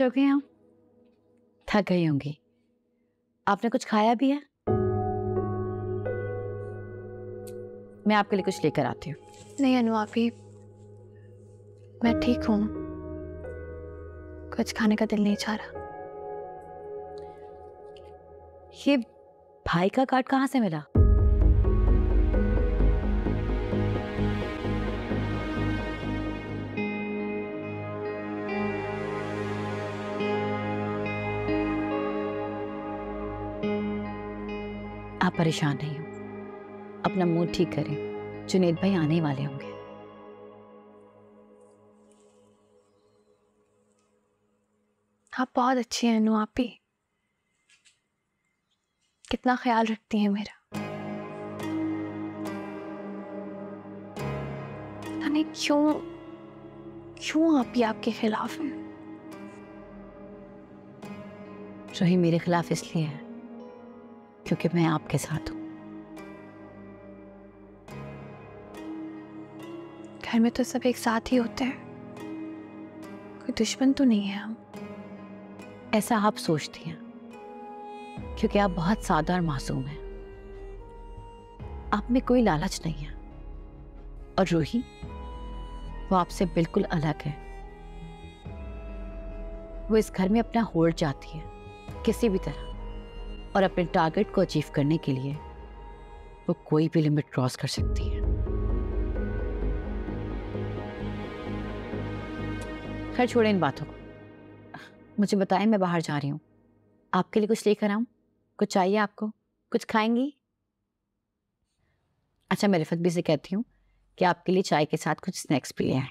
हो गए आप थक गई होंगी। आपने कुछ खाया भी है? मैं आपके लिए कुछ लेकर आती हूँ। नहीं अनु आपी मैं ठीक हूँ। कुछ खाने का दिल नहीं चाह रहा। ये भाई का कार्ड कहाँ से मिला? आप परेशान नहीं हो। अपना मूड ठीक करें। जुनेद भाई आने वाले होंगे। आप बहुत अच्छी हैं अनु आप ही कितना ख्याल रखती हैं मेरा। नहीं क्यों क्यों आप ही आपके खिलाफ हैं? रोही मेरे खिलाफ इसलिए है क्योंकि मैं आपके साथ हूँ। घर में तो सब एक साथ ही होते हैं। कोई दुश्मन तो नहीं है हम। ऐसा आप सोचती हैं क्योंकि आप बहुत सादा और मासूम हैं। आप में कोई लालच नहीं है। और रूही वो आपसे बिल्कुल अलग है। वो इस घर में अपना होल्ड जाती है किसी भी तरह। और अपने टारगेट को अचीव करने के लिए वो कोई भी लिमिट क्रॉस कर सकती है। खैर, छोड़े इन बातों को। मुझे बताएँ, मैं बाहर जा रही हूँ। आपके लिए कुछ लेकर आऊँ? कुछ चाहिए आपको? कुछ खाएँगी? अच्छा मैं रिफत भी से कहती हूँ कि आपके लिए चाय के साथ कुछ स्नैक्स भी ले आए।